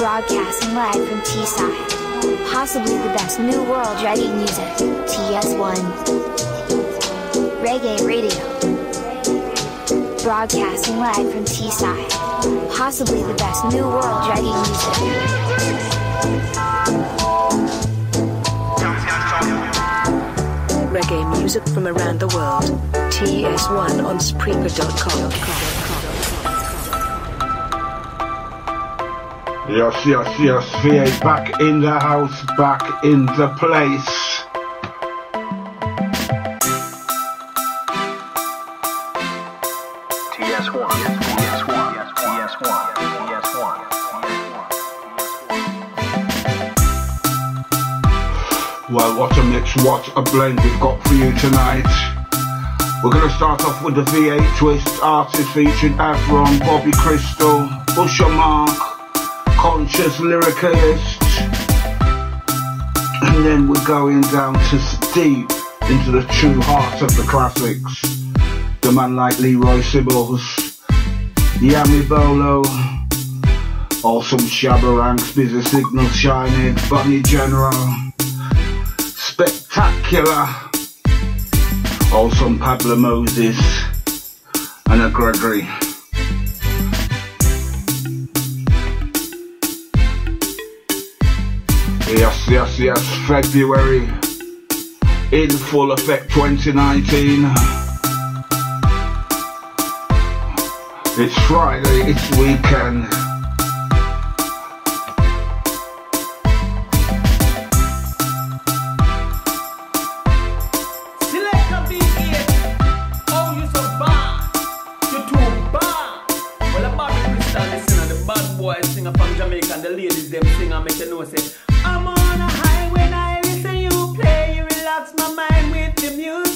broadcasting live from Teesside. Possibly the best new world reggae music, TS1. Reggae Radio. Broadcasting live from Teesside. Possibly the best new world reggae music. Reggae music from around the world. TS1 on Spreaker.com. Yes, yes, yes, V8 back in the house, back in the place. A blend we've got for you tonight. We're to start off with the V8 Twist artist featuring Avron, Bobby Crystal, Usher Mark, conscious lyricist. And then we're going down to deep into the true heart of the classics. The man like Leroy Sibbles, Yami Bolo, Awesome Shabba Ranks, Busy Signal Shining, Bunny General, Spectacular, Awesome Pablo Moses, and a Gregory. Yes, yes, yes, February in full effect 2019. It's Friday, it's weekend. boys sing up from Jamaica and the ladies them sing and make you know say I'm on a high when I listen you play, you relax my mind with the music.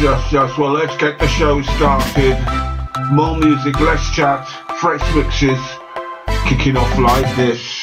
Yes, yes. Well, let's get the show started. More music, less chat, fresh mixes, kicking off like this.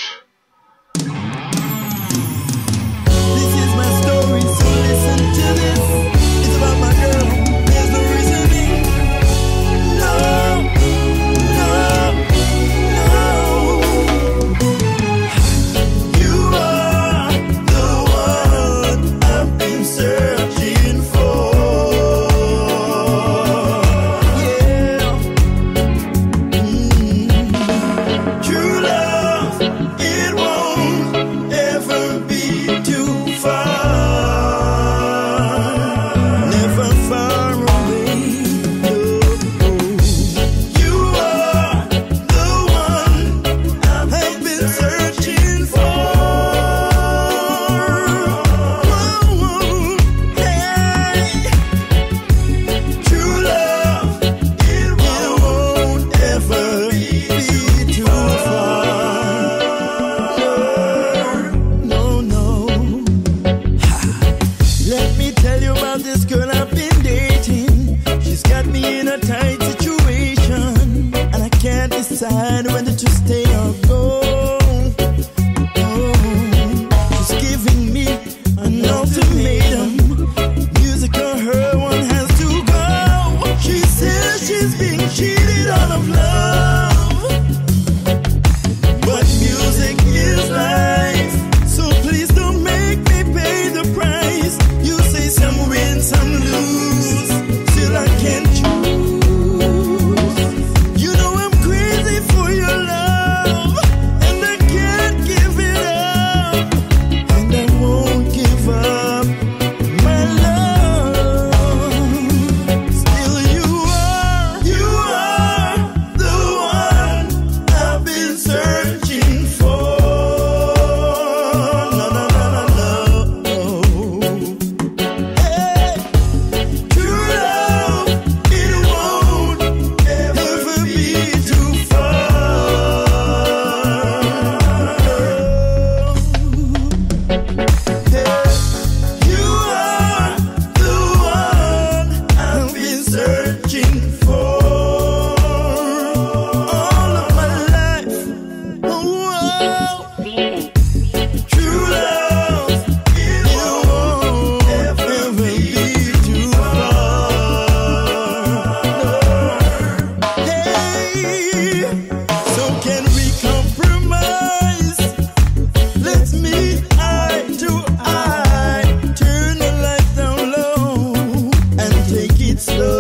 slow.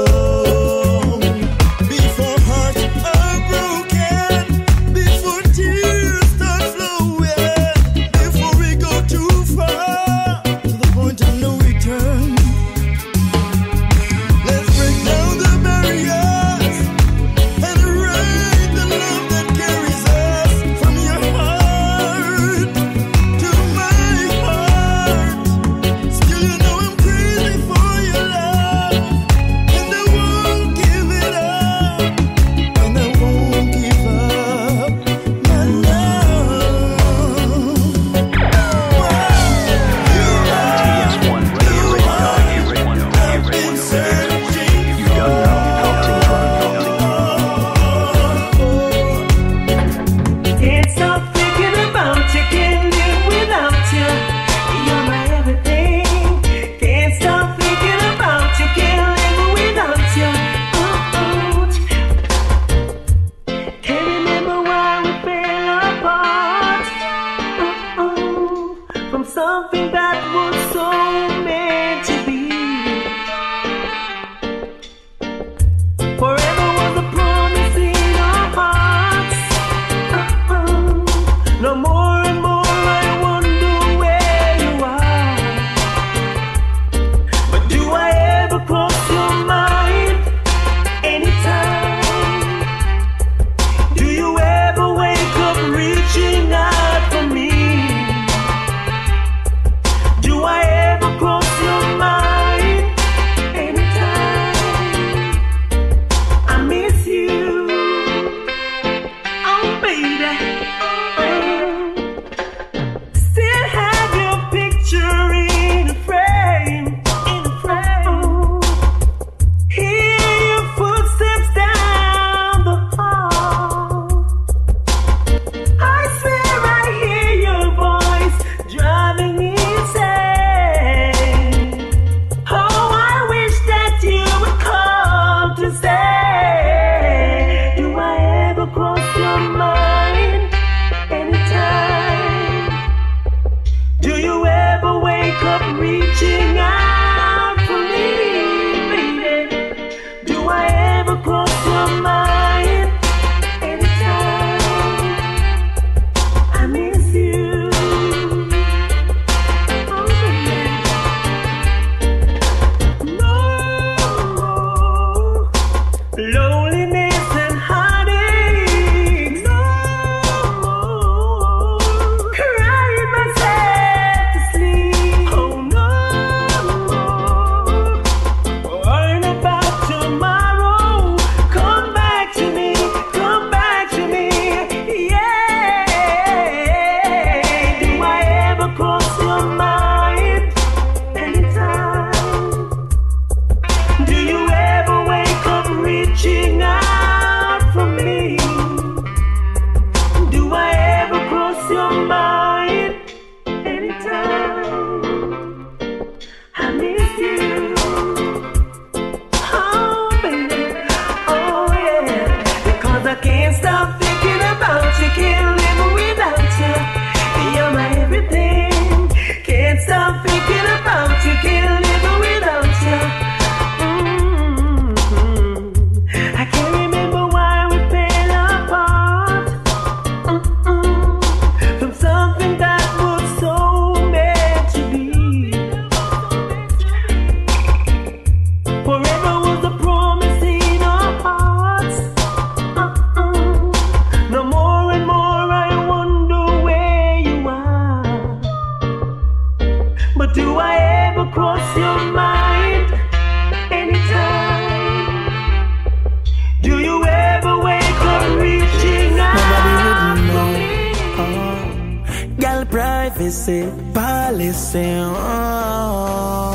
Privacy, policy. Oh.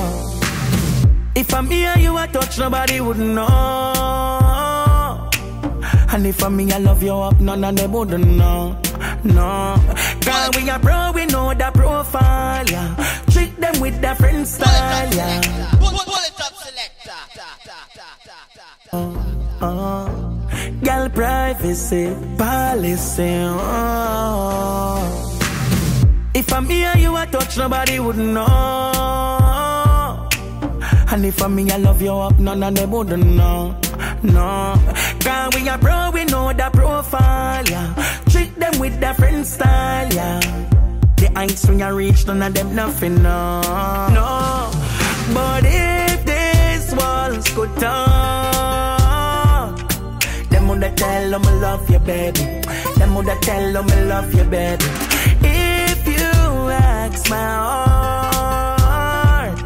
If I'm here, you a touch, nobody would know. And if I'm me, I love you up, none of them would know. No, cause we are bro, we know the profile, yeah. Treat them with the friend style, yeah. Uh, girl, privacy, policy. Oh. If I'm here, you a touch, nobody would know. And if I'm me, I love you up, none of them would know. No, cause we are bro, we know the profile, yeah. Treat them with the friend style, yeah. The heights when you reach, none of them nothing, no. No, but if these walls could talk, them woulda tell them I love you, baby. Them woulda tell them I love you, baby. Ask my heart,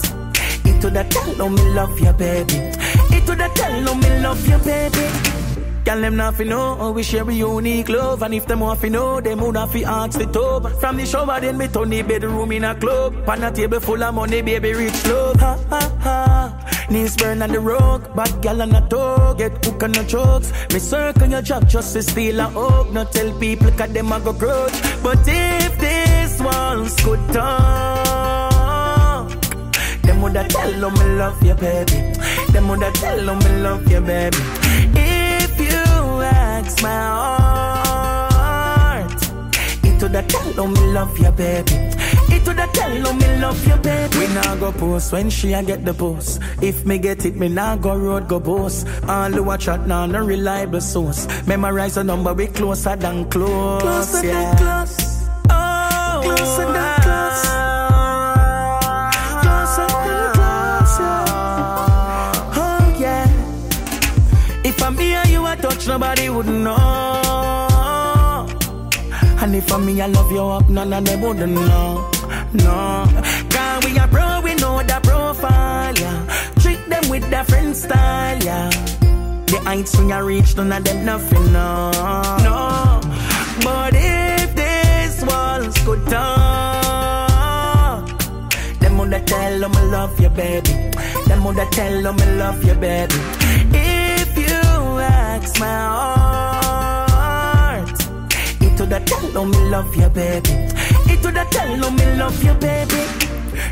it woulda tell them I love you, baby. It woulda tell them I love you, baby. Girl, them not know we share a unique love. And if them want fi know, them would have fi ask the tub. From the shower, then me turn the bedroom in a club. Pan a table full of money, baby, rich love. Ha, ha, ha Knees burn on the rock Bad gal on a toe, get cook on the chokes Me circle your job just to steal a hope Not tell people cause them a go grudge. But if this walls could talk Them woulda tell them I love you, baby. Them woulda tell them I love you, baby. If you ask my heart It woulda tell them I love you, baby Woulda woulda tell her me love you, baby. We nah go post when she a get the post. If me get it, me nah go road go boast. All who a chat nah no reliable source. Memorize the number, we closer than close. Closer yeah. than close. Oh, Closer than close. Closer than close. Oh yeah. If I'm me you, I touch nobody would know. And if I'm me, I love you up, none of them wouldn't know. No, cause we are pro, we know the profile, yeah. Treat them with different style, yeah. The heights when you reach, none of them nothing, no. No, but if these walls could talk, them woulda tell them I love you, baby. Them woulda tell them I love you, baby. If you ask my heart, it woulda tell them I love you, baby. It woulda tell them I love you, baby.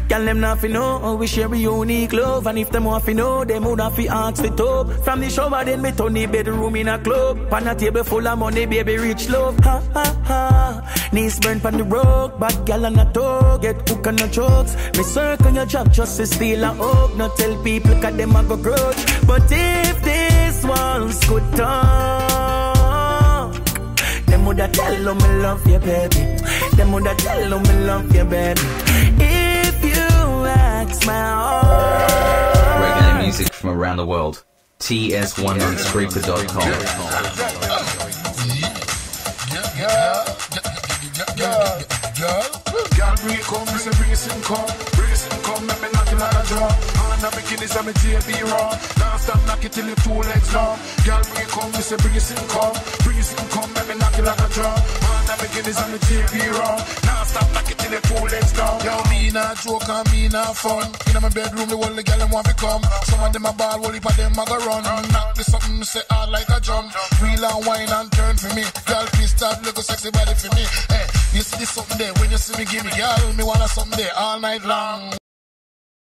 Girl, them not fi know we share a unique love. And if them want fi know, them would have fi ask the top From the shower, then me turn the bedroom in a club. Pan a table full of money, baby, rich love. Ha, ha, ha. Knees burn pan the road Bad gal on a toe Get hook on the jokes Me circle your job just to steal a hope Not tell people cause them a go grudge. But if these walls could talk Them woulda tell them I love you, baby Them woulda tell them I love you, baby If you ask my heart Reggae music from around the world. TS1 on Spreaker.com. Girl, bring it come, say bring it some come, bring it some come, make me knock it like a drum. And I'm making this, I'm a JB raw. Now stop knock it till your two legs long. Girl, bring it come, say bring it some come, bring it some come, make me knock it like a drum. And I'm making this, I'm a Now stop it till your two legs long. Yo, me not joke and me not fun. In my bedroom, the whole the girl them want to come. Some of them a ball, whole heap of them a go run. Knock this something, say hard like a drum. Wheel and wine and turn for me. Girl, please start look sexy body for me. Hey, you see this something there when you see me give me, girl, me wanna something there all night long.